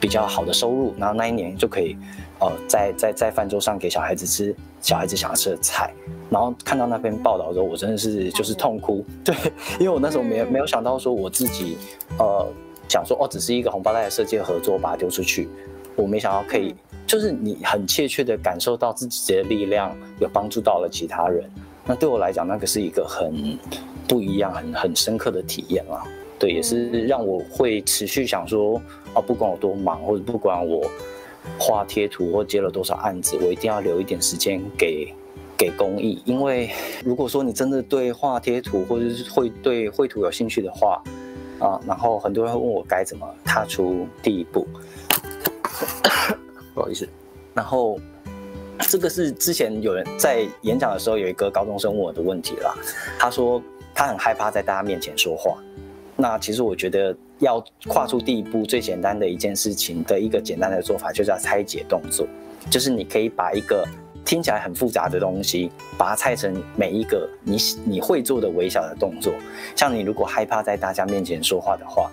比较好的收入，然后那一年就可以，呃，在在在饭桌上给小孩子吃小孩子想要吃的菜。然后看到那篇报道的时候，我真的是就是痛哭，对，因为我那时候没没有想到说我自己，呃，想说哦，只是一个红包袋的设计合作，把它丢出去，我没想到可以，就是你很切切的感受到自己的力量有帮助到了其他人。那对我来讲，那个是一个很。不一样，很很深刻的体验啊。对，也是让我会持续想说，啊，不管我多忙，或者不管我画贴图或接了多少案子，我一定要留一点时间给给公益。因为如果说你真的对画贴图或者是会对绘图有兴趣的话，啊，然后很多人会问我该怎么踏出第一步，不好意思，然后。这个是之前有人在演讲的时候，有一个高中生问我的问题啦。他说他很害怕在大家面前说话。那其实我觉得要跨出第一步，最简单的一件事情的一个简单的做法，就叫拆解动作。就是你可以把一个听起来很复杂的东西，把它拆成每一个你你会做的微小的动作。像你如果害怕在大家面前说话的话，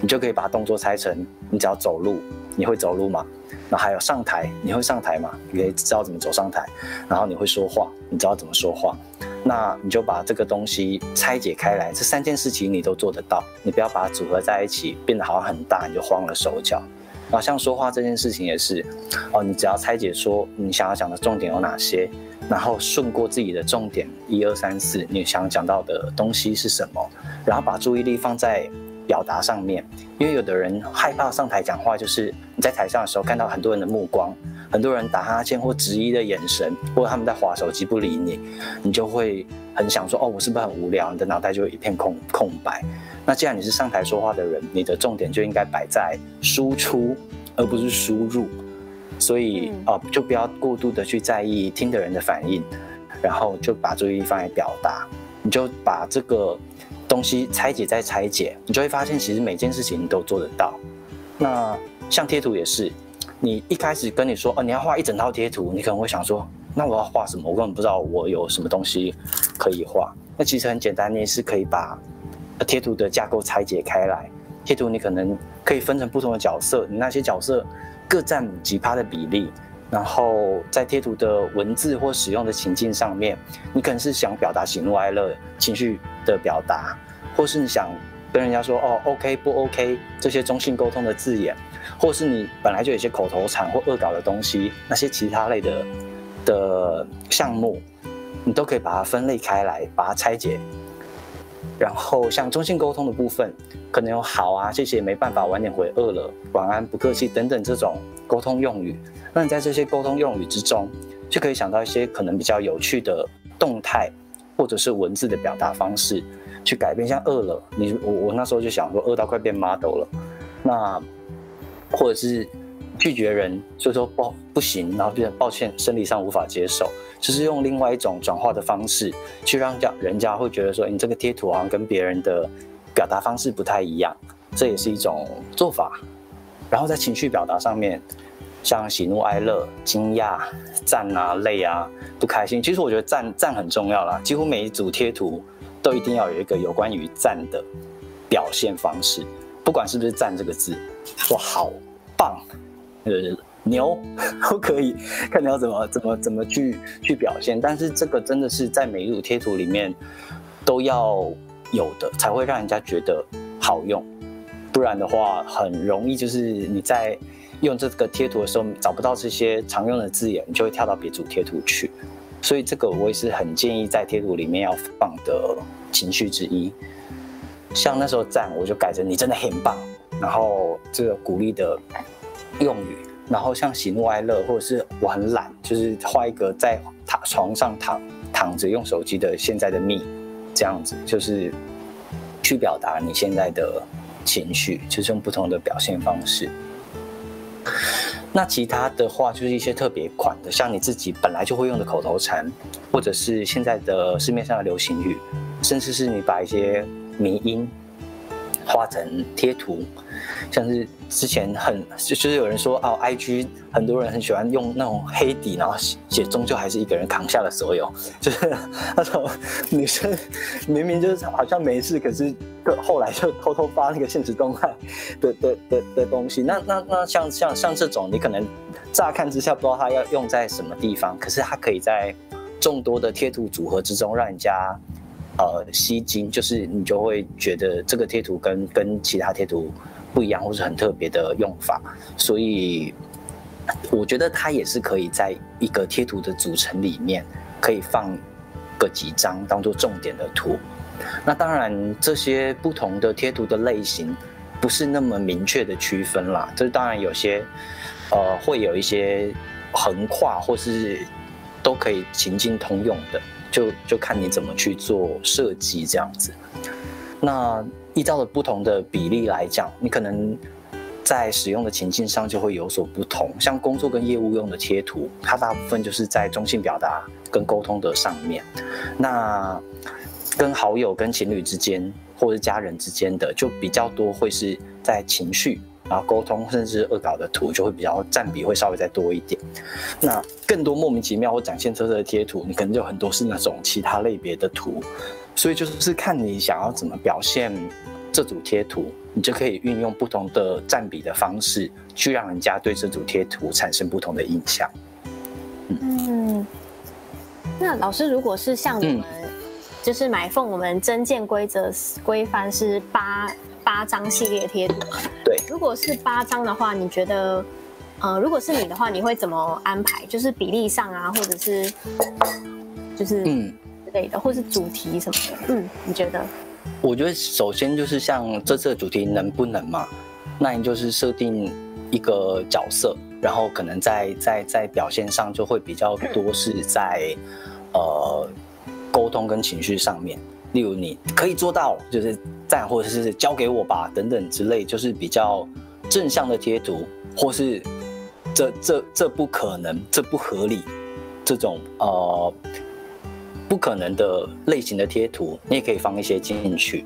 你就可以把动作拆成，你只要走路，你会走路吗？那还有上台，你会上台吗？你可以知道怎么走上台，然后你会说话，你知道怎么说话，那你就把这个东西拆解开来，这三件事情你都做得到，你不要把它组合在一起，变得好像很大，你就慌了手脚。然后像说话这件事情也是，哦，你只要拆解说你想要讲的重点有哪些，然后顺过自己的重点，一二三四，你想要讲到的东西是什么，然后把注意力放在。表达上面，因为有的人害怕上台讲话，就是你在台上的时候看到很多人的目光，很多人打哈欠或质疑的眼神，或者他们在划手机不理你，你就会很想说哦，我是不是很无聊？你的脑袋就会一片空空白。那既然你是上台说话的人，你的重点就应该摆在输出，而不是输入。所以哦，就不要过度的去在意听的人的反应，然后就把注意力放在表达，你就把这个。东西拆解再拆解，你就会发现，其实每件事情你都做得到。那像贴图也是，你一开始跟你说哦，你要画一整套贴图，你可能会想说，那我要画什么？我根本不知道我有什么东西可以画。那其实很简单，你是可以把贴图的架构拆解开来，贴图你可能可以分成不同的角色，你那些角色各占几趴的比例，然后在贴图的文字或使用的情境上面，你可能是想表达喜怒哀乐情绪的表达，或是你想跟人家说哦 OK 不 OK 这些中性沟通的字眼，或是你本来就有些口头禅或恶搞的东西，那些其他类的的项目，你都可以把它分类开来，把它拆解。然后像中性沟通的部分，可能有好啊、谢谢、没办法、晚点回、饿了、晚安、不客气等等这种沟通用语。那你在这些沟通用语之中，就可以想到一些可能比较有趣的动态，或者是文字的表达方式，去改变。像饿了，你我我那时候就想说，饿到快变 model 了。那或者是拒绝人，就说不不行，然后变成抱歉，生理上无法接受。就是用另外一种转化的方式，去让家人家会觉得说，你这个贴图好像跟别人的表达方式不太一样，这也是一种做法。然后在情绪表达上面，像喜怒哀乐、惊讶、赞啊、泪啊、不开心，其实我觉得赞赞很重要啦。几乎每一组贴图都一定要有一个有关于赞的表现方式，不管是不是赞这个字，哇，好棒，呃。牛都可以，看你要怎么怎么怎么去去表现。但是这个真的是在每一组贴图里面都要有的，才会让人家觉得好用。不然的话，很容易就是你在用这个贴图的时候找不到这些常用的字眼，你就会跳到别组贴图去。所以这个我也是很建议在贴图里面要放的情绪之一。像那时候赞，我就改成你真的很棒，然后这个鼓励的用语。然后像喜怒哀乐，或者是我很懒，就是画一个在躺床上躺躺着用手机的现在的 me，这样子就是去表达你现在的情绪，就是用不同的表现方式。那其他的话就是一些特别款的，像你自己本来就会用的口头禅，或者是现在的市面上的流行语，甚至是你把一些迷音画成贴图。像是之前很就就是有人说哦，IG 很多人很喜欢用那种黑底，然后写终究还是一个人扛下了所有，就是那种女生明明就是好像没事，可是后来就偷偷发那个现实动态的的的的东西。那那那像像像这种，你可能乍看之下不知道它要用在什么地方，可是它可以在众多的贴图组合之中让人家呃吸睛，就是你就会觉得这个贴图跟跟其他贴图。不一样，或是很特别的用法，所以我觉得它也是可以在一个贴图的组成里面，可以放个几张当做重点的图。那当然，这些不同的贴图的类型不是那么明确的区分啦。这当然有些呃会有一些横跨或是都可以情境通用的，就就看你怎么去做设计这样子。那。依照了不同的比例来讲，你可能在使用的情境上就会有所不同。像工作跟业务用的贴图，它大部分就是在中性表达跟沟通的上面。那跟好友、跟情侣之间或者家人之间的，就比较多会是在情绪然后沟通，甚至恶搞的图就会比较占比会稍微再多一点。那更多莫名其妙或展现特色的贴图，你可能就很多是那种其他类别的图。所以就是看你想要怎么表现这组贴图，你就可以运用不同的占比的方式，去让人家对这组贴图产生不同的印象。嗯，那老师如果是像我们就是买凤，我们真件规则规范是八八张系列贴图。对，如果是八张的话，你觉得，呃，如果是你的话，你会怎么安排？就是比例上啊，或者是就是嗯。类的，或是主题什么的，嗯，你觉得？我觉得首先就是像这次的主题能不能嘛？那你就是设定一个角色，然后可能在在在表现上就会比较多是在呃沟通跟情绪上面，例如你可以做到，就是赞或者是交给我吧等等之类，就是比较正向的贴图，或是这这这不可能，这不合理这种呃。不可能的类型的贴图，你也可以放一些进去。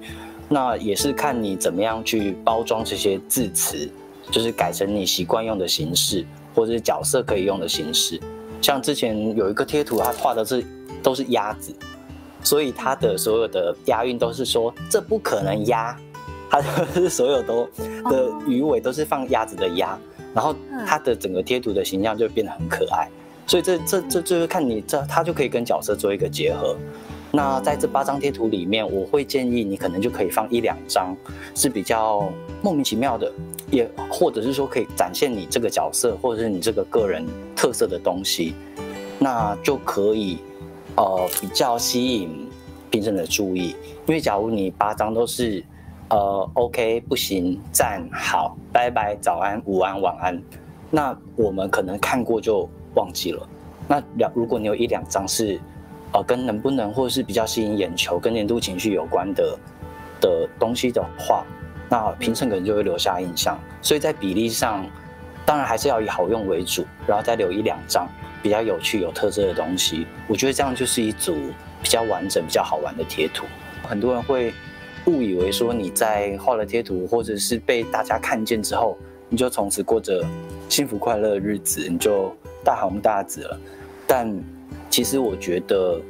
那也是看你怎么样去包装这些字词，就是改成你习惯用的形式，或者是角色可以用的形式。像之前有一个贴图，它画的是都是鸭子，所以它的所有的押韵都是说这不可能鸭，它是所有都的鱼尾都是放鸭子的鸭，然后它的整个贴图的形象就变得很可爱。所以这这这就是看你这，他就可以跟角色做一个结合。那在这八张贴图里面，我会建议你可能就可以放一两张是比较莫名其妙的，也或者是说可以展现你这个角色或者是你这个个人特色的东西，那就可以呃比较吸引评审的注意。因为假如你八张都是呃 OK 不行赞好拜拜早安午安晚安，那我们可能看过就忘记了。那两如果你有一两张是。呃，跟能不能或者是比较吸引眼球、跟年度情绪有关的的东西的话，那评审可能就会留下印象。所以在比例上，当然还是要以好用为主，然后再留一两张比较有趣、有特色的东西。我觉得这样就是一组比较完整、比较好玩的贴图。很多人会误以为说你在画了贴图，或者是被大家看见之后，你就从此过着幸福快乐的日子，你就大红大紫了。但其实我觉得，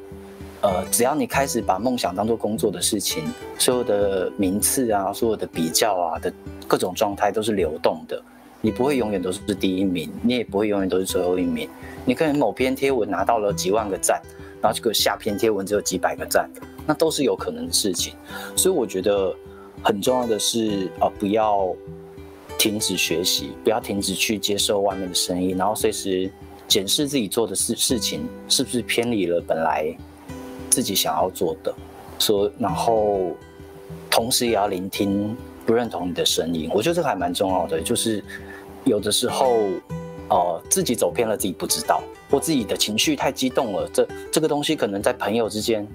呃，只要你开始把梦想当做工作的事情，所有的名次啊，所有的比较啊的各种状态都是流动的。你不会永远都是第一名，你也不会永远都是最后一名。你可能某篇贴文拿到了几万个赞，然后这个下篇贴文只有几百个赞，那都是有可能的事情。所以我觉得很重要的是，呃，不要停止学习，不要停止去接受外面的声音，然后随时。检视自己做的事事情是不是偏离了本来自己想要做的，说，然后同时也要聆听不认同你的声音。我觉得这个还蛮重要的，就是有的时候，呃，自己走偏了自己不知道，或自己的情绪太激动了，这这个东西可能在朋友之间，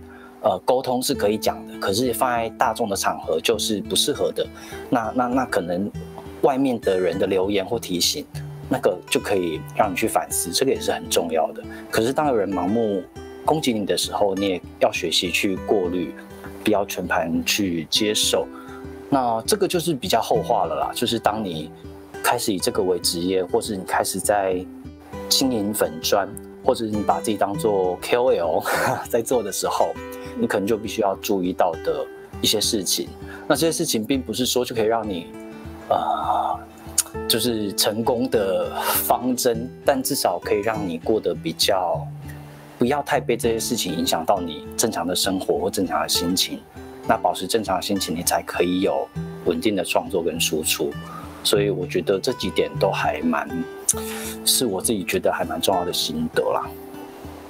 呃，沟通是可以讲的，可是放在大众的场合就是不适合的。那那那可能外面的人的留言或提醒。那个就可以让你去反思，这个也是很重要的。可是当有人盲目攻击你的时候，你也要学习去过滤，不要全盘去接受。那这个就是比较后话了啦。就是当你开始以这个为职业，或是你开始在经营粉砖，或者你把自己当做 KOL 在做的时候，你可能就必须要注意到的一些事情。那这些事情并不是说就可以让你，呃。就是成功的方针，但至少可以让你过得比较，不要太被这些事情影响到你正常的生活或正常的心情。那保持正常的心情，你才可以有稳定的创作跟输出。所以我觉得这几点都还蛮，是我自己觉得还蛮重要的心得啦。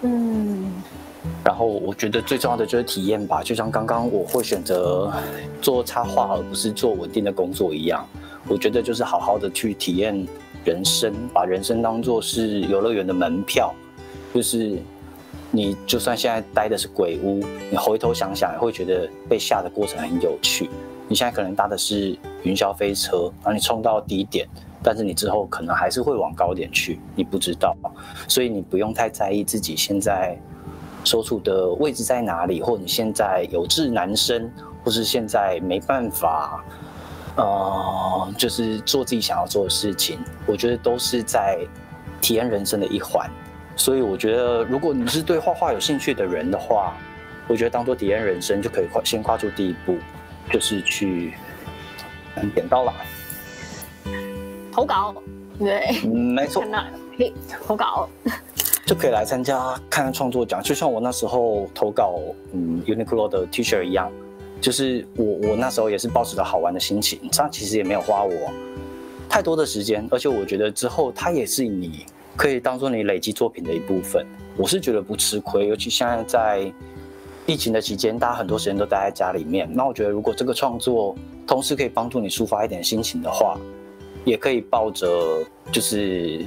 嗯。然后我觉得最重要的就是体验吧，就像刚刚我会选择做插画而不是做稳定的工作一样。我觉得就是好好的去体验人生，把人生当做是游乐园的门票，就是你就算现在待的是鬼屋，你回头想想也会觉得被吓的过程很有趣。你现在可能搭的是云霄飞车，然后你冲到低点，但是你之后可能还是会往高点去，你不知道，所以你不用太在意自己现在所处的位置在哪里，或你现在有志难伸，或是现在没办法。呃，就是做自己想要做的事情，我觉得都是在体验人生的一环。所以我觉得，如果你是对画画有兴趣的人的话，我觉得当做体验人生就可以跨先跨出第一步，就是去点到了投稿，对，没错，投稿就可以来参加看看创作奖，就像我那时候投稿嗯 Uniqlo 的 T 恤一样。就是我，我那时候也是抱持着好玩的心情，这样其实也没有花我太多的时间，而且我觉得之后它也是你可以当做你累积作品的一部分，我是觉得不吃亏。尤其现在在疫情的期间，大家很多时间都待在家里面，那我觉得如果这个创作同时可以帮助你抒发一点心情的话，也可以抱着就是。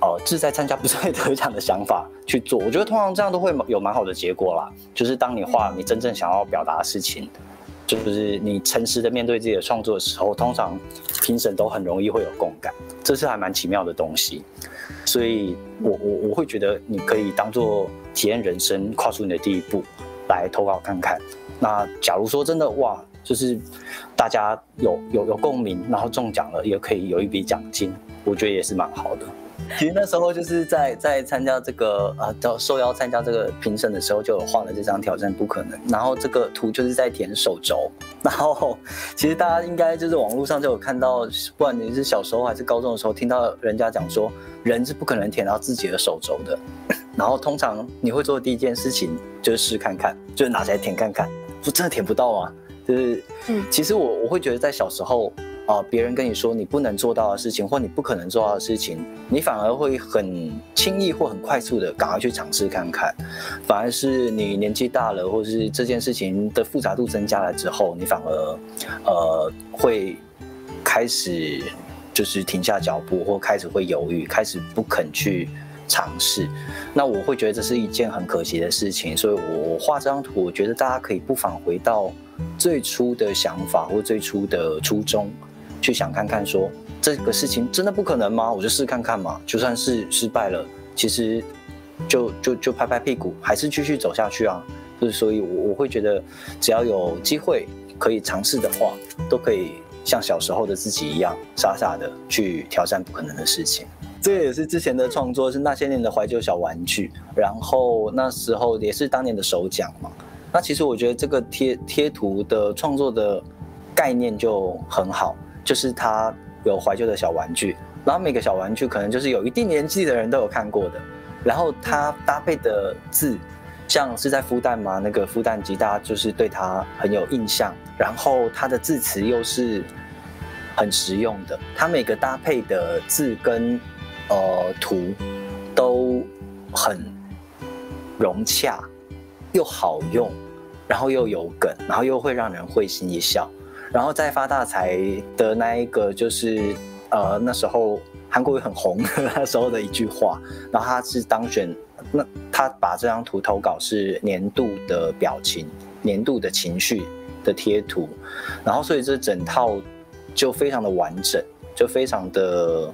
哦，志在参加不是会得奖的想法去做，我觉得通常这样都会有蛮好的结果啦。就是当你画你真正想要表达的事情，就是你诚实的面对自己的创作的时候，通常评审都很容易会有共感，这是还蛮奇妙的东西。所以我我我会觉得你可以当做体验人生，跨出你的第一步来投稿看看。那假如说真的哇，就是大家有有有共鸣，然后中奖了，也可以有一笔奖金，我觉得也是蛮好的。其实那时候就是在在参加这个啊，叫受邀参加这个评审的时候，就有画了这张挑战不可能。然后这个图就是在填手肘。然后其实大家应该就是网络上就有看到，不管你是小时候还是高中的时候，听到人家讲说，人是不可能舔到自己的手肘的。然后通常你会做的第一件事情就是试看看，就是拿起来舔看看，不真的舔不到啊？就是，嗯，其实我我会觉得在小时候。啊！别人跟你说你不能做到的事情，或你不可能做到的事情，你反而会很轻易或很快速的赶快去尝试看看。反而是你年纪大了，或是这件事情的复杂度增加了之后，你反而呃会开始就是停下脚步，或开始会犹豫，开始不肯去尝试。那我会觉得这是一件很可惜的事情。所以我画这张图，我觉得大家可以不妨回到最初的想法或最初的初衷。去想看看，说这个事情真的不可能吗？我就试看看嘛。就算是失败了，其实就就就拍拍屁股，还是继续走下去啊。就是所以，我我会觉得，只要有机会可以尝试的话，都可以像小时候的自己一样，傻傻的去挑战不可能的事情。这也是之前的创作，是那些年的怀旧小玩具。然后那时候也是当年的首奖嘛。那其实我觉得这个贴贴图的创作的概念就很好。就是他有怀旧的小玩具，然后每个小玩具可能就是有一定年纪的人都有看过的，然后他搭配的字，像是在孵蛋嘛，那个孵蛋机，大家就是对他很有印象，然后他的字词又是很实用的，他每个搭配的字跟呃图都很融洽，又好用，然后又有梗，然后又会让人会心一笑。然后再发大财的那一个就是，呃，那时候韩国也很红那时候的一句话。然后他是当选，那他把这张图投稿是年度的表情、年度的情绪的贴图。然后所以这整套就非常的完整，就非常的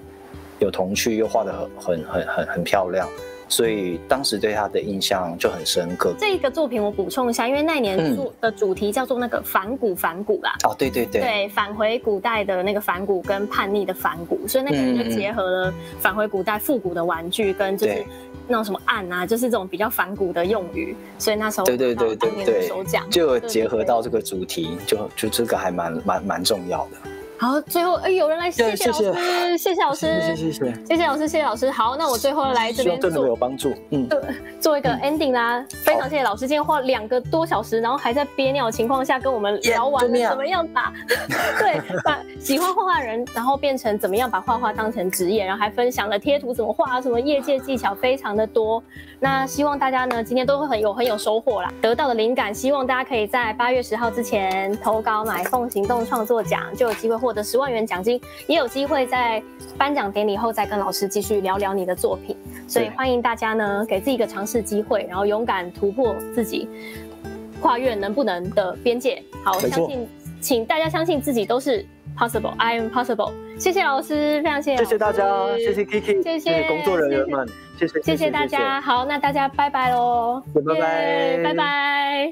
有童趣，又画的很很很很很漂亮。所以当时对他的印象就很深刻。这个作品我补充一下，因为那年做的主题叫做那个反古反古啦。哦，对对对，对，返回古代的那个反古跟叛逆的反古，所以那个就结合了返回古代复古的玩具跟就是那种什么暗啊，就是这种比较反古的用语。所以那时候对对对对对，就结合到这个主题，就就这个还蛮蛮蛮重要的。好，最后哎，有人来，谢谢老师，谢谢老师，谢谢谢谢，谢谢老师，谢谢老师。好，那我最后来这边做，真的有帮助，嗯，对，做一个 ending 啦。非常谢谢老师，今天花两个多小时，然后还在憋尿的情况下跟我们聊完了怎么样把，对，把喜欢画画人，然后变成怎么样把画画当成职业，然后还分享了贴图怎么画，什么业界技巧非常的多。那希望大家呢今天都会很有很有收获啦，得到的灵感，希望大家可以在八月十号之前投稿买凤行动创作奖，就有机会获。得十万元奖金，也有机会在颁奖典礼后再跟老师继续聊聊你的作品，所以欢迎大家呢给自己一个尝试机会，然后勇敢突破自己，跨越能不能的边界。好，相信，请大家相信自己都是 possible，I am possible。谢谢老师，非常谢谢，谢谢大家，谢谢 Kiki，谢谢工作人员们，谢谢，谢谢大家。好，那大家拜拜喽，拜拜，拜拜。